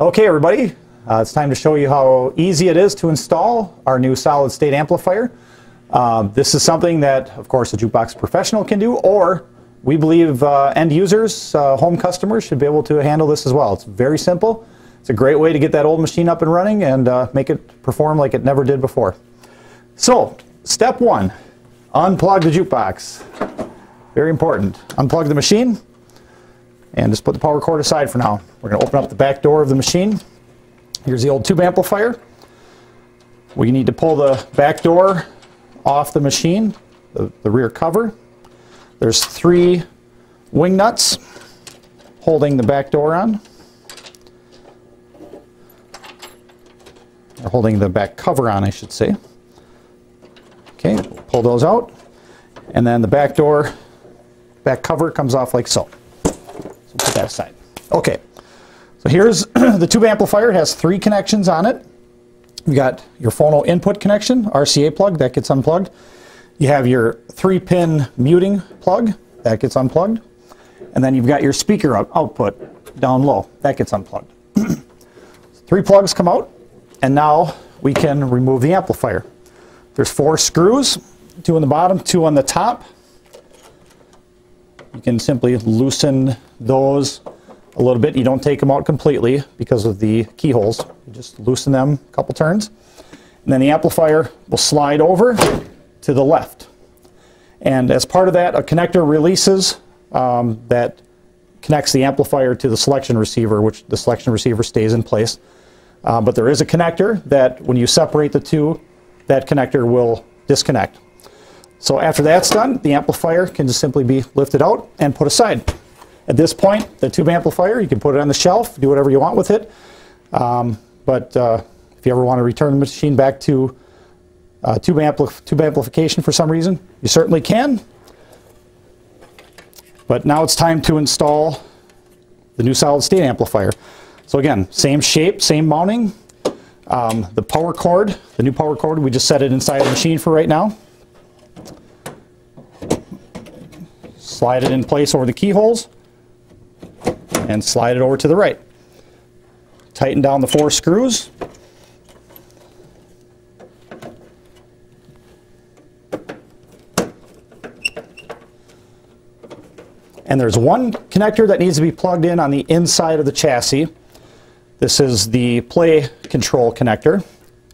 Okay, everybody, uh, it's time to show you how easy it is to install our new solid state amplifier. Uh, this is something that, of course, a jukebox professional can do, or we believe uh, end users, uh, home customers, should be able to handle this as well. It's very simple. It's a great way to get that old machine up and running and uh, make it perform like it never did before. So, step one, unplug the jukebox. Very important. Unplug the machine and just put the power cord aside for now. We're going to open up the back door of the machine. Here's the old tube amplifier. We need to pull the back door off the machine, the, the rear cover. There's three wing nuts holding the back door on. Or holding the back cover on, I should say. Okay, pull those out. And then the back door, back cover comes off like so. So put that aside. Okay, so here's the tube amplifier. It has three connections on it. You got your phono input connection, RCA plug, that gets unplugged. You have your three pin muting plug, that gets unplugged. And then you've got your speaker out output down low, that gets unplugged. three plugs come out, and now we can remove the amplifier. There's four screws, two on the bottom, two on the top. You can simply loosen those a little bit. You don't take them out completely because of the keyholes. You just loosen them a couple turns. And then the amplifier will slide over to the left. And as part of that, a connector releases um, that connects the amplifier to the selection receiver, which the selection receiver stays in place. Uh, but there is a connector that when you separate the two, that connector will disconnect. So after that's done, the amplifier can just simply be lifted out and put aside. At this point, the tube amplifier, you can put it on the shelf, do whatever you want with it. Um, but uh, if you ever want to return the machine back to uh, tube, ampli tube amplification for some reason, you certainly can. But now it's time to install the new solid state amplifier. So again, same shape, same mounting. Um, the power cord, the new power cord, we just set it inside the machine for right now. Slide it in place over the keyholes and slide it over to the right. Tighten down the four screws. And there's one connector that needs to be plugged in on the inside of the chassis. This is the play control connector.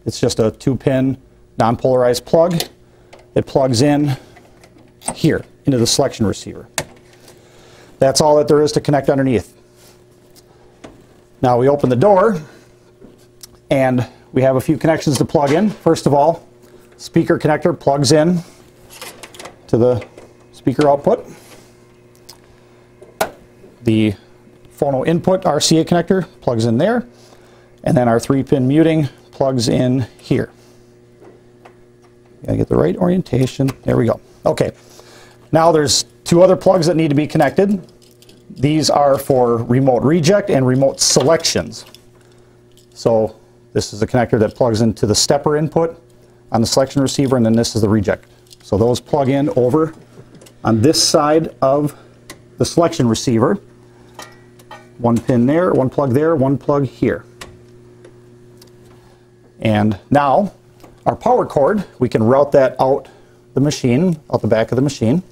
It's just a two pin non-polarized plug. It plugs in here into the selection receiver. That's all that there is to connect underneath. Now we open the door and we have a few connections to plug in. First of all, speaker connector plugs in to the speaker output. The phono input RCA connector plugs in there. And then our three pin muting plugs in here. Gotta get the right orientation. There we go. Okay. Now there's two other plugs that need to be connected. These are for remote reject and remote selections. So this is the connector that plugs into the stepper input on the selection receiver, and then this is the reject. So those plug in over on this side of the selection receiver. One pin there, one plug there, one plug here. And now our power cord, we can route that out the machine, out the back of the machine.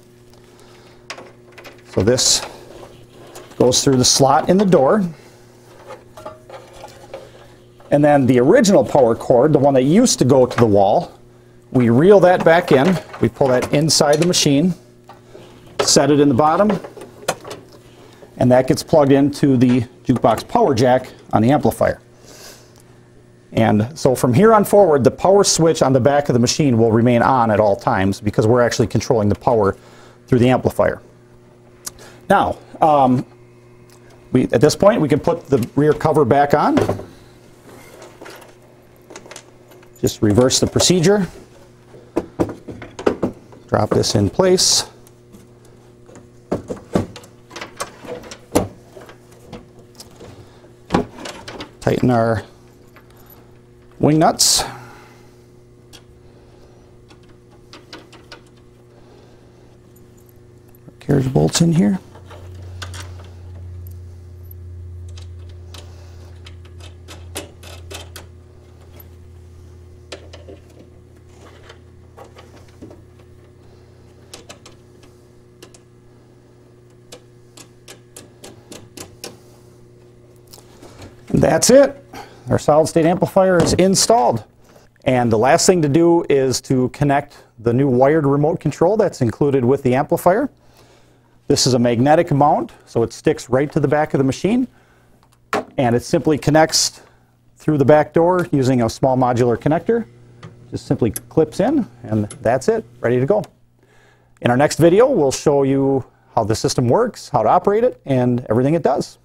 So this goes through the slot in the door. And then the original power cord, the one that used to go to the wall, we reel that back in. We pull that inside the machine, set it in the bottom, and that gets plugged into the jukebox power jack on the amplifier. And so from here on forward, the power switch on the back of the machine will remain on at all times because we're actually controlling the power through the amplifier. Now, um, we, at this point, we can put the rear cover back on. Just reverse the procedure. Drop this in place. Tighten our wing nuts. Carriage bolts in here. That's it. Our solid state amplifier is installed. And the last thing to do is to connect the new wired remote control that's included with the amplifier. This is a magnetic mount, so it sticks right to the back of the machine. And it simply connects through the back door using a small modular connector. Just simply clips in, and that's it, ready to go. In our next video, we'll show you how the system works, how to operate it, and everything it does.